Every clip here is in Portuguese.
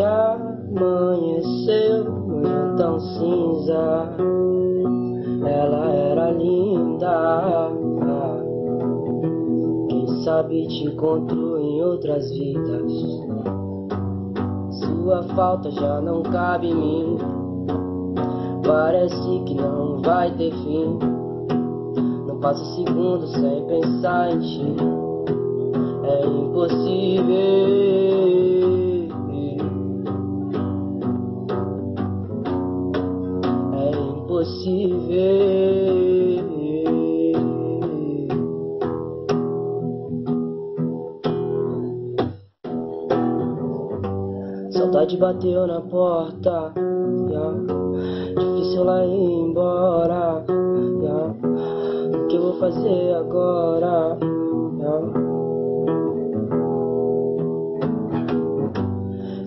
já amanheceu, manhã tão cinza. Ela era linda. Quem sabe te encontro em outras vidas. Sua falta já não cabe em mim. Parece que não vai ter fim. Não passa um segundo sem pensar em ti. É impossível. Saudade bateu na porta, yeah. difícil lá ir embora. Yeah. O que eu vou fazer agora? Yeah.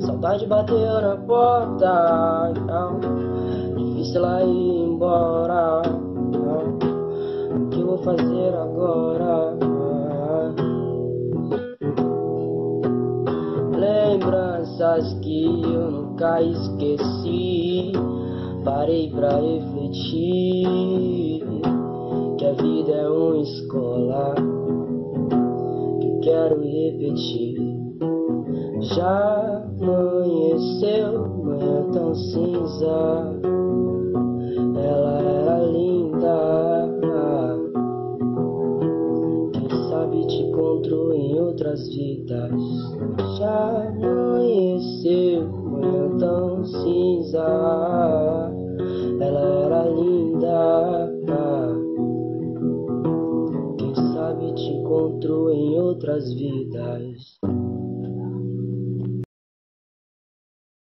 Saudade bateu na porta, difícil lá ir embora. O que eu vou fazer agora? lembranças que eu nunca esqueci. Parei pra refletir que a vida é uma escola que quero repetir. Já amanheceu, manhã tão cinza. Encontro em outras vidas. Já amanheceu, manhã tão cinza. Ela era linda. Quem sabe te encontro em outras vidas.